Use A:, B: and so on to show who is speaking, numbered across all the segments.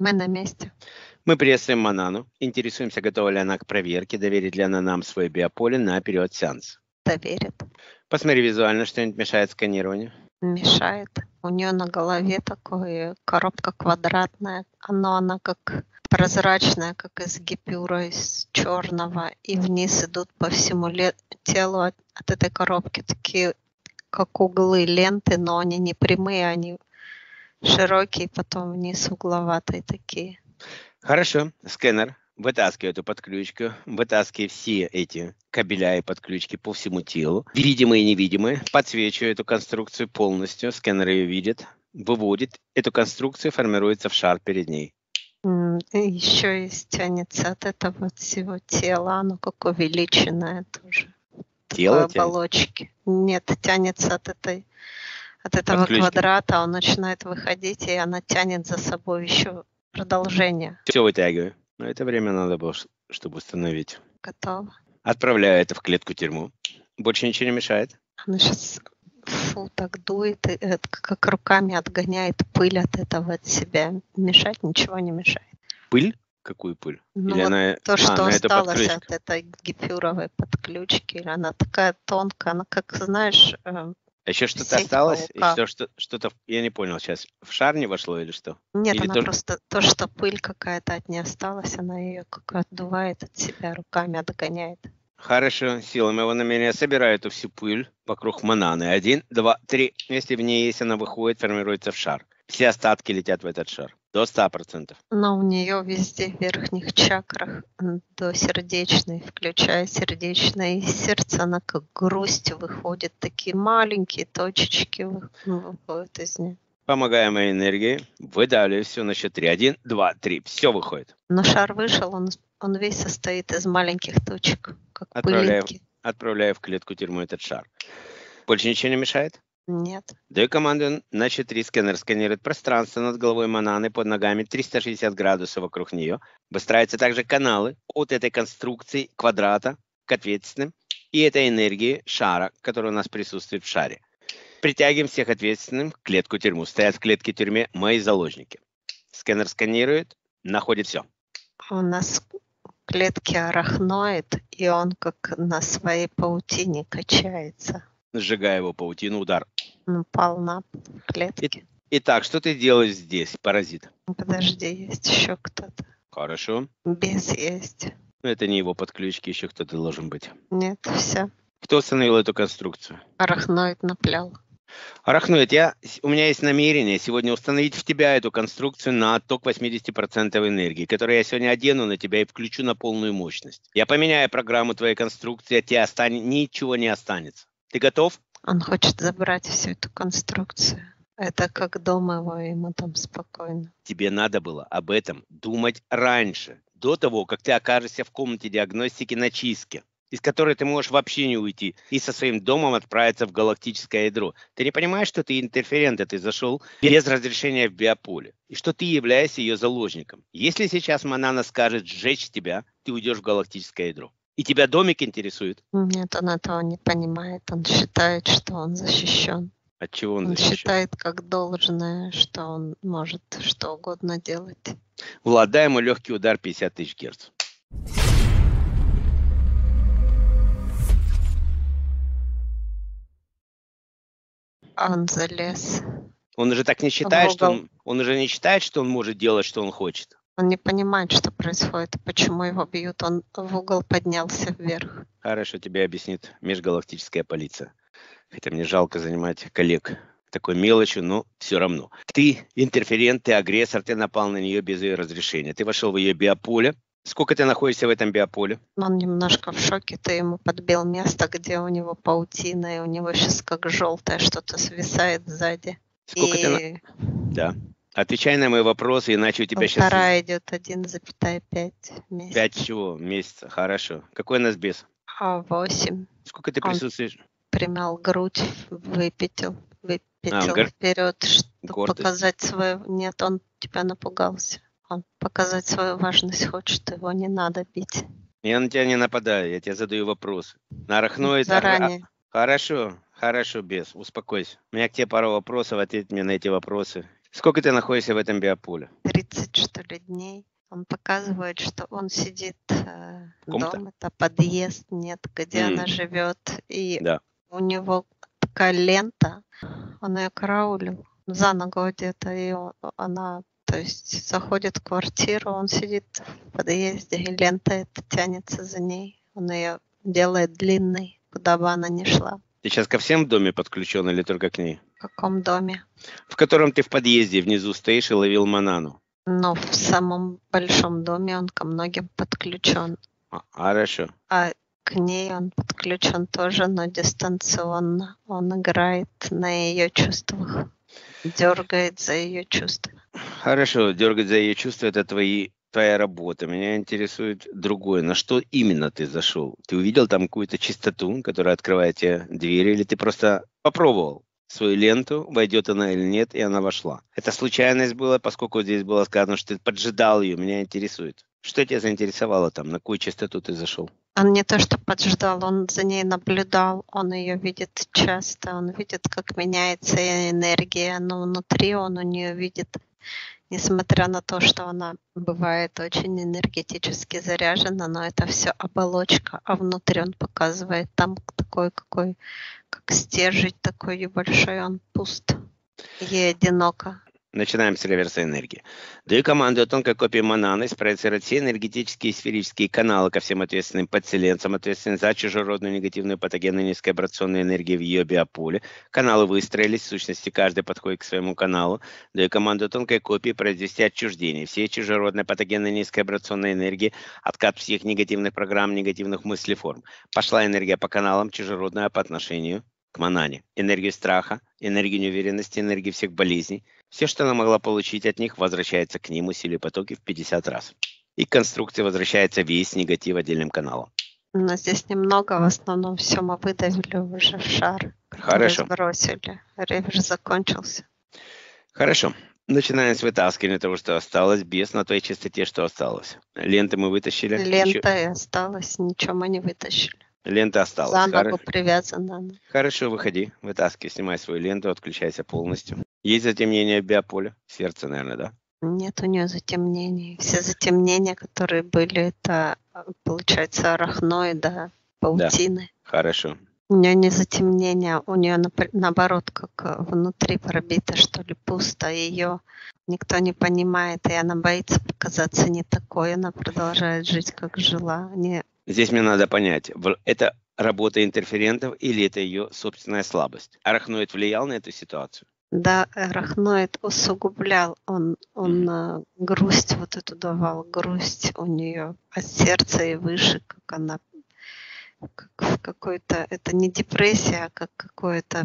A: Мы на месте.
B: Мы приветствуем Манану. Интересуемся, готова ли она к проверке, доверит ли она нам свое биополе на период сеанса.
A: Доверит.
B: Посмотри визуально, что-нибудь мешает сканированию.
A: Мешает. У нее на голове такое коробка квадратная. Оно, она как прозрачная, как из гипюра, из черного. И вниз идут по всему телу от, от этой коробки такие, как углы ленты, но они не прямые, они широкие, потом вниз угловатые такие.
B: Хорошо. Сканер. Вытаскивай эту подключку, вытаскивай все эти кабеля и подключки по всему телу, видимые и невидимые, подсвечивай эту конструкцию полностью, сканер ее видит, выводит, эту конструкцию формируется в шар перед ней.
A: Еще есть тянется от этого от всего тела, оно как увеличенное тоже.
B: Тело
A: в оболочке. Нет, тянется от этой от этого
B: Подключки.
A: квадрата, он начинает выходить, и она тянет за собой еще продолжение.
B: Все вытягиваю. Но это время надо было, чтобы установить.
A: Готово.
B: Отправляю это в клетку тюрьму. Больше ничего не мешает.
A: Она сейчас фу, так дует, и это как руками отгоняет пыль от этого от себя. Мешать ничего не мешает.
B: Пыль? Какую пыль?
A: Ну,
B: Или
A: вот
B: она...
A: то,
B: а,
A: что
B: эту
A: осталось
B: подключку.
A: от этой гипюровой подключки, или она такая тонкая, она как, знаешь, э,
B: А еще что-то осталось? Еще что, что-то... Я не понял сейчас. В шар не вошло или что?
A: Нет,
B: Или
A: она
B: тоже-
A: просто то, что пыль какая-то от нее осталась, она ее как отдувает от себя, руками отгоняет.
B: Хорошо, силой моего намерения собираю эту всю пыль вокруг мананы. Один, два, три. Если в ней есть, она выходит, формируется в шар. Все остатки летят в этот шар. До 100%.
A: Но у нее везде в верхних чакрах до сердечной, включая сердечное и сердце, она как грусть выходит, такие маленькие точечки вы- выходят из нее.
B: Помогая моей энергией, выдавливаю все на счет 3. Один, два, три. Все выходит.
A: Но шар вышел, он, он весь состоит из маленьких точек, как
B: Отправляю.
A: пылинки.
B: Отправляю в клетку тюрьму этот шар. Больше ничего не мешает?
A: Нет.
B: Даю команду на счет 3. Сканер сканирует пространство над головой Мананы, под ногами 360 градусов вокруг нее. Выстраиваются также каналы от этой конструкции квадрата к ответственным и этой энергии шара, которая у нас присутствует в шаре. Притягиваем всех ответственным в клетку тюрьму. Стоят в клетке тюрьме мои заложники. Сканер сканирует, находит все.
A: У нас в клетке арахноид, и он как на своей паутине качается.
B: Сжигая его паутину, удар.
A: Он упал на в клетке.
B: Итак, что ты делаешь здесь, паразит?
A: Подожди, есть еще кто-то.
B: Хорошо.
A: Бес есть.
B: Но это не его подключки, еще кто-то должен быть.
A: Нет, все.
B: Кто установил эту конструкцию?
A: Арахноид наплял.
B: Арахноид, я, у меня есть намерение сегодня установить в тебя эту конструкцию на отток 80% энергии, которую я сегодня одену на тебя и включу на полную мощность. Я поменяю программу твоей конструкции, от тебя останет, ничего не останется. Ты готов?
A: Он хочет забрать всю эту конструкцию. Это как дом его, ему там спокойно.
B: Тебе надо было об этом думать раньше, до того, как ты окажешься в комнате диагностики на чистке, из которой ты можешь вообще не уйти и со своим домом отправиться в галактическое ядро. Ты не понимаешь, что ты интерферент, а ты зашел без разрешения в биополе, и что ты являешься ее заложником. Если сейчас Манана скажет сжечь тебя, ты уйдешь в галактическое ядро. И тебя домик интересует.
A: Нет, он этого не понимает. Он считает, что он защищен.
B: От чего он
A: Он
B: защищен?
A: считает как должное, что он может что угодно делать.
B: Влад, дай ему легкий удар 50 тысяч герц.
A: Он залез.
B: Он уже так не считает, что он, он уже не считает, что он может делать, что он хочет.
A: Он не понимает, что происходит, почему его бьют. Он в угол поднялся вверх.
B: Хорошо, тебе объяснит межгалактическая полиция. Хотя мне жалко занимать коллег такой мелочью, но все равно. Ты интерферент, ты агрессор, ты напал на нее без ее разрешения. Ты вошел в ее биополе. Сколько ты находишься в этом биополе?
A: Он немножко в шоке. Ты ему подбил место, где у него паутина, и у него сейчас как желтое что-то свисает сзади.
B: Сколько
A: и
B: ты на- Да. Отвечай на мои вопросы, иначе у тебя сейчас...
A: полтора идет 1,5 месяца.
B: Пять чего? Месяца. Хорошо. Какой у нас без?
A: А 8.
B: Сколько ты
A: Он-
B: присутствуешь?
A: Примял грудь, выпятил, выпятил
B: гор-
A: вперед, чтобы
B: гордость?
A: показать свою... Нет, он тебя напугался. Он показать свою важность хочет, его не надо бить.
B: Я на тебя не нападаю, я тебе задаю вопрос. На арахноид... а-
A: Заранее.
B: Хорошо, хорошо, без, успокойся. У меня к тебе пару вопросов, ответь мне на эти вопросы. Сколько ты находишься в этом биополе?
A: 30, что ли, дней. Он показывает, что он сидит э, дом, это подъезд, нет, где
B: М.
A: она живет, и
B: Да.
A: у него такая лента, он ее караулил за ногу где-то, и он- она, то есть, заходит в квартиру, он сидит в подъезде, и лента эта тянется за ней. Он ее делает длинной, куда бы она ни шла.
B: Ты сейчас ко всем в доме подключен или только к ней?
A: В каком доме?
B: В котором ты в подъезде внизу стоишь и ловил манану.
A: Но в самом большом доме он ко многим подключен.
B: А, Хорошо.
A: А к ней он подключен тоже, но дистанционно. Он играет на ее чувствах, дергает за ее чувства.
B: Хорошо, дергать за ее чувства это твои, твоя работа. Меня интересует другое. На что именно ты зашел? Ты увидел там какую-то чистоту, которая открывает тебе двери, или ты просто попробовал свою ленту, войдет она или нет, и она вошла. Это случайность была, поскольку здесь было сказано, что ты поджидал ее. Меня интересует. Что тебя заинтересовало там? На какую частоту ты зашел?
A: Он не то что поджидал, он за ней наблюдал, он ее видит часто, он видит, как меняется энергия, но внутри он у нее видит, несмотря на то, что она бывает очень энергетически заряжена, но это все оболочка, а внутри он показывает там такой, какой, как стержень такой небольшой, он пуст. Ей одиноко.
B: Начинаем с реверса энергии. Даю команду о тонкой копии Мананы спроецировать все энергетические и сферические каналы ко всем ответственным подселенцам, ответственным за чужеродную негативную патогенную низкоабрационную энергию в ее биополе. Каналы выстроились, в сущности, каждый подходит к своему каналу. Даю команду о тонкой копии произвести отчуждение. Все чужеродные патогенные низкоабрационной энергии, откат всех негативных программ, негативных мыслеформ. Пошла энергия по каналам, чужеродная по отношению к Манане. Энергию страха, энергию неуверенности, энергию всех болезней. Все, что она могла получить от них, возвращается к ним, усилие потоки в 50 раз. И к конструкции возвращается весь негатив отдельным каналом.
A: Но здесь немного, в основном все мы выдавили уже в шар.
B: Хорошо.
A: Сбросили. Реверс закончился.
B: Хорошо. Начинаем с вытаскивания того, что осталось, без на той частоте, что осталось. Ленты мы вытащили.
A: Лента и осталась, ничего мы не вытащили.
B: Лента осталась.
A: За ногу привязана. она.
B: Хорошо, выходи, вытаскивай, снимай свою ленту, отключайся полностью. Есть затемнение биополя? Сердце, наверное, да?
A: Нет у нее затемнений. Все затемнения, которые были, это, получается, арахноида, паутины.
B: Хорошо.
A: У нее не затемнение, у нее наоборот, как э, внутри пробито, что ли, пусто. Ее никто не понимает, и она боится показаться не такой. Она продолжает жить, как жила. Не,
B: Здесь мне надо понять, это работа интерферентов или это ее собственная слабость? Арахноид влиял на эту ситуацию?
A: Да, арахноид усугублял, он, он э, грусть вот эту давал, грусть у нее от сердца и выше, как она, как в какой-то, это не депрессия, а как какой-то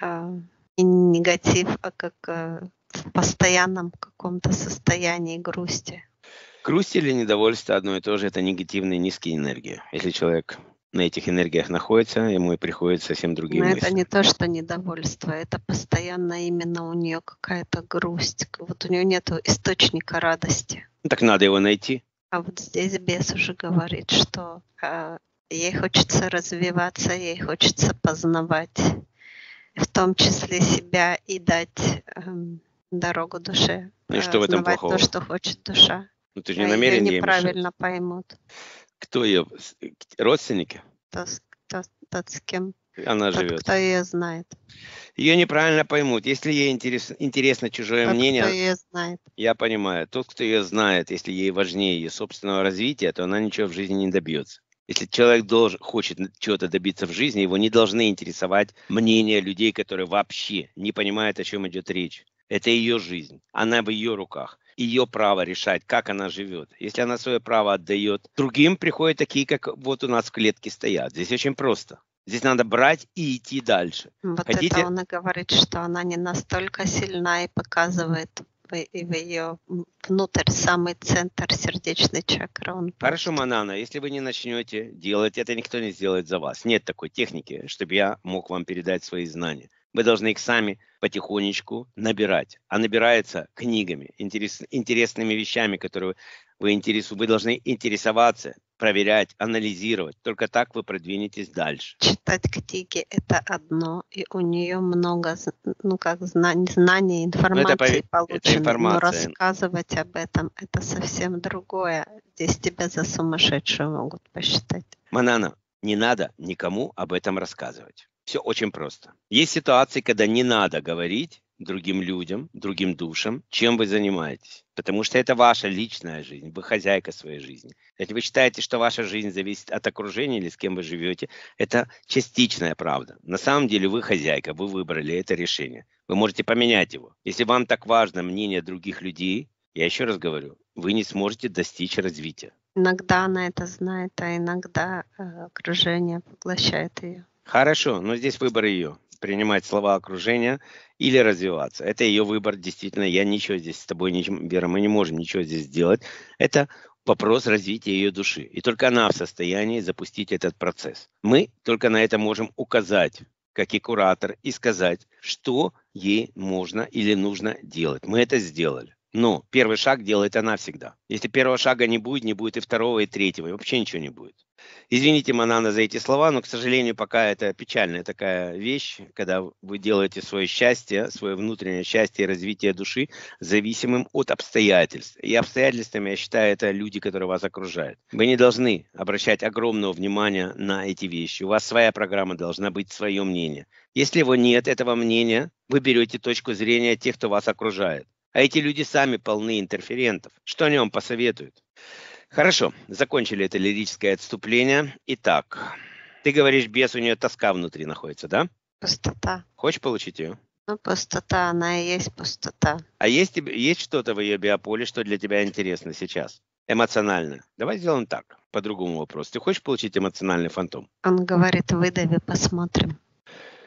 A: а, не негатив, а как э, в постоянном каком-то состоянии грусти.
B: Грусть или недовольство одно и то же, это негативные низкие энергии. Если человек на этих энергиях находится, ему и приходят совсем другие
A: Но
B: мысли.
A: это не то, что недовольство, это постоянно именно у нее какая-то грусть. Вот у нее нет источника радости.
B: Ну, Так надо его найти.
A: А вот здесь бес уже говорит, что а, ей хочется развиваться, ей хочется познавать, в том числе себя и дать эм, дорогу душе.
B: Ну и что в этом плохого?
A: то, что хочет душа.
B: Ну ты же
A: А
B: не
A: её
B: намерен ей мешать.
A: неправильно поймут.
B: Кто ее? Родственники?
A: Тот, тот- тот, с кем,
B: Она
A: тот,
B: живет.
A: кто ее знает.
B: Ее неправильно поймут. Если ей интерес- интересно чужое
A: Тот,
B: мнение,
A: кто ее знает.
B: я понимаю. Тот, кто ее знает, если ей важнее ее собственного развития, то она ничего в жизни не добьется. Если человек должен, хочет чего-то добиться в жизни, его не должны интересовать мнения людей, которые вообще не понимают, о чем идет речь. Это ее жизнь. Она в ее руках. Ее право решать, как она живет. Если она свое право отдает другим, приходят такие, как вот у нас в клетке стоят. Здесь очень просто. Здесь надо брать и идти дальше.
A: Вот
B: Хотите-
A: это он и говорит, что она не настолько сильна и показывает в, в ее внутрь самый центр сердечной чакры. Он
B: Хорошо. Манана, если вы не начнете делать это, никто не сделает за вас. Нет такой техники, чтобы я мог вам передать свои знания. Вы должны их сами потихонечку набирать. А набирается книгами, интерес- интересными вещами, которые вы интересуете. Вы должны интересоваться, проверять, анализировать. Только так вы продвинетесь дальше.
A: Читать книги это одно, и у нее много ну как знание, знание информации
B: это, это
A: получено, но
B: информация.
A: рассказывать об этом это совсем другое. Здесь тебя за сумасшедшего могут посчитать.
B: Манана, не надо никому об этом рассказывать. Все очень просто. Есть ситуации, когда не надо говорить другим людям, другим душам, чем вы занимаетесь. Потому что это ваша личная жизнь, вы хозяйка своей жизни. Если вы считаете, что ваша жизнь зависит от окружения или с кем вы живете, это частичная правда. На самом деле вы хозяйка, вы выбрали это решение. Вы можете поменять его. Если вам так важно мнение других людей, я еще раз говорю, вы не сможете достичь развития.
A: Иногда она это знает, а иногда э, окружение поглощает ее.
B: Хорошо, но здесь выбор ее принимать слова окружения или развиваться. Это ее выбор, действительно, я ничего здесь с тобой, не, Вера, мы не можем ничего здесь сделать. Это вопрос развития ее души. И только она в состоянии запустить этот процесс. Мы только на это можем указать, как и куратор, и сказать, что ей можно или нужно делать. Мы это сделали. Но первый шаг делает она всегда. Если первого шага не будет, не будет и второго, и третьего, и вообще ничего не будет. Извините, Манана, за эти слова, но, к сожалению, пока это печальная такая вещь, когда вы делаете свое счастье, свое внутреннее счастье и развитие души зависимым от обстоятельств. И обстоятельствами, я считаю, это люди, которые вас окружают. Вы не должны обращать огромного внимания на эти вещи. У вас своя программа должна быть, свое мнение. Если его нет, этого мнения, вы берете точку зрения тех, кто вас окружает. А эти люди сами полны интерферентов. Что они вам посоветуют? Хорошо, закончили это лирическое отступление. Итак, ты говоришь, без у нее тоска внутри находится, да?
A: Пустота.
B: Хочешь получить ее?
A: Ну, пустота, она и есть пустота.
B: А есть, есть что-то в ее биополе, что для тебя интересно сейчас? Эмоционально. Давай сделаем так, по другому вопросу. Ты хочешь получить эмоциональный фантом?
A: Он говорит, выдави, посмотрим.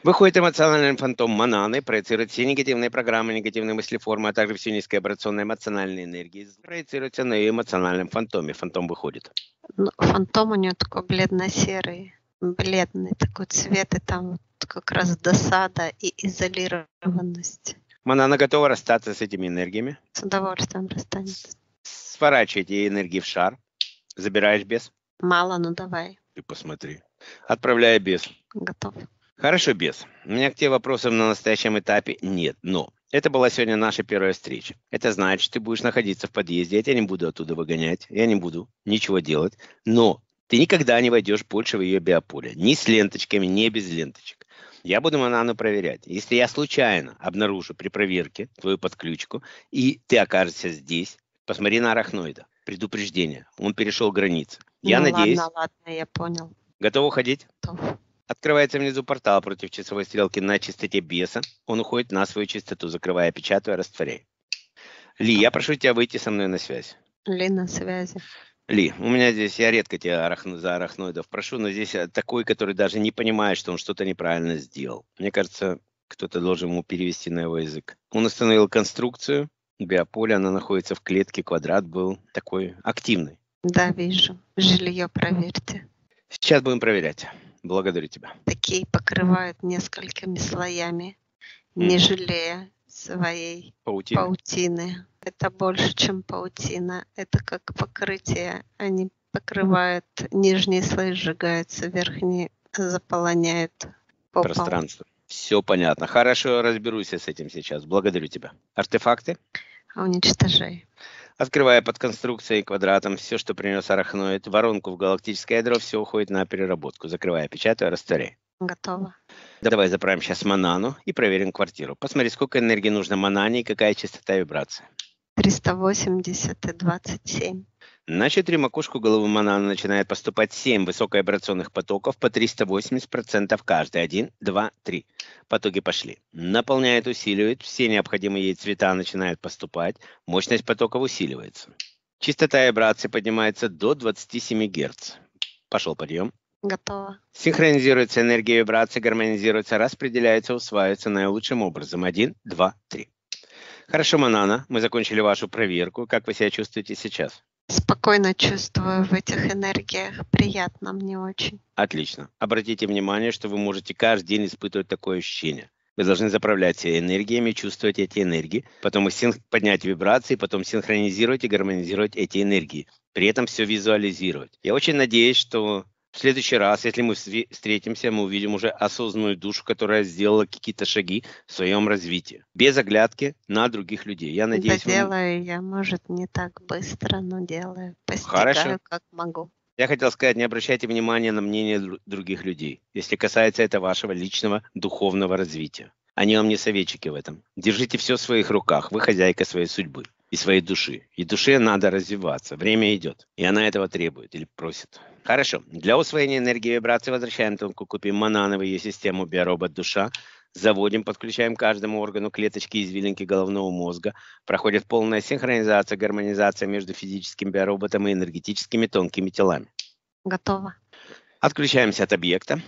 B: Выходит эмоциональный фантом Мананы, проецирует все негативные программы, негативные мысли, формы, а также все низкообрационные эмоциональные энергии. Проецируется на ее эмоциональном фантоме. Фантом выходит.
A: Ну, фантом у нее такой бледно-серый, бледный такой цвет, и там как раз досада и изолированность.
B: Манана готова расстаться с этими энергиями?
A: С удовольствием расстанется.
B: Сворачивай эти энергии в шар. Забираешь без?
A: Мало, ну давай.
B: Ты посмотри. Отправляя без.
A: Готов.
B: Хорошо, без. У меня к тебе вопросов на настоящем этапе нет, но это была сегодня наша первая встреча. Это значит, что ты будешь находиться в подъезде, я тебя не буду оттуда выгонять, я не буду ничего делать, но ты никогда не войдешь больше в ее биополе, ни с ленточками, ни без ленточек. Я буду Манану проверять. Если я случайно обнаружу при проверке твою подключку, и ты окажешься здесь, посмотри на арахноида. Предупреждение. Он перешел границы. Я
A: ну,
B: надеюсь...
A: Ладно, ладно, я понял.
B: Готов уходить?
A: Готов.
B: Открывается внизу портал против часовой стрелки на частоте беса. Он уходит на свою частоту, закрывая, печатая, растворяя. Ли, я прошу тебя выйти со мной на связь.
A: Ли на связи.
B: Ли, у меня здесь, я редко тебя арахно, за арахноидов прошу, но здесь такой, который даже не понимает, что он что-то неправильно сделал. Мне кажется, кто-то должен ему перевести на его язык. Он установил конструкцию биополя, она находится в клетке, квадрат был такой активный.
A: Да, вижу. Жилье проверьте.
B: Сейчас будем проверять. Благодарю тебя.
A: Такие покрывают несколькими слоями, не жалея своей
B: Паутина.
A: паутины. Это больше, чем паутина. Это как покрытие. Они покрывают нижние слои, сжигаются, верхние заполоняют попал.
B: Пространство. Все понятно. Хорошо, разберусь я с этим сейчас. Благодарю тебя. Артефакты?
A: Уничтожай.
B: Открывая под конструкцией квадратом все, что принес арахноид, воронку в галактическое ядро, все уходит на переработку. Закрывая, печатаю, растворяй.
A: Готово.
B: Давай заправим сейчас Манану и проверим квартиру. Посмотри, сколько энергии нужно Манане и какая частота вибрации.
A: 380 и 27.
B: На четыре макушку головы Манана начинает поступать 7 высоковибрационных потоков по 380% каждый. 1, 2, 3. Потоки пошли. Наполняет, усиливает. Все необходимые ей цвета начинают поступать. Мощность потоков усиливается. Частота вибрации поднимается до 27 Гц. Пошел подъем.
A: Готово.
B: Синхронизируется энергия вибрации, гармонизируется, распределяется, усваивается наилучшим образом. Один, два, три. Хорошо, Манана, мы закончили вашу проверку. Как вы себя чувствуете сейчас?
A: Спокойно чувствую в этих энергиях. Приятно мне очень.
B: Отлично. Обратите внимание, что вы можете каждый день испытывать такое ощущение. Вы должны заправлять энергиями, чувствовать эти энергии, потом синх... поднять вибрации, потом синхронизировать и гармонизировать эти энергии. При этом все визуализировать. Я очень надеюсь, что В следующий раз, если мы встретимся, мы увидим уже осознанную душу, которая сделала какие-то шаги в своем развитии, без оглядки на других людей. Я надеюсь,
A: вы... делаю я, может, не так быстро, но делаю. Постигаю, Хорошо. как могу.
B: Я хотел сказать, не обращайте внимания на мнение других людей, если касается это вашего личного духовного развития. Они вам не советчики в этом. Держите все в своих руках. Вы хозяйка своей судьбы и своей души. И душе надо развиваться. Время идет. И она этого требует или просит. Хорошо. Для усвоения энергии вибрации возвращаем тонкую купим манановую ее систему биоробот душа. Заводим, подключаем каждому органу клеточки извилинки головного мозга. Проходит полная синхронизация, гармонизация между физическим биороботом и энергетическими тонкими телами.
A: Готово.
B: Отключаемся от объекта.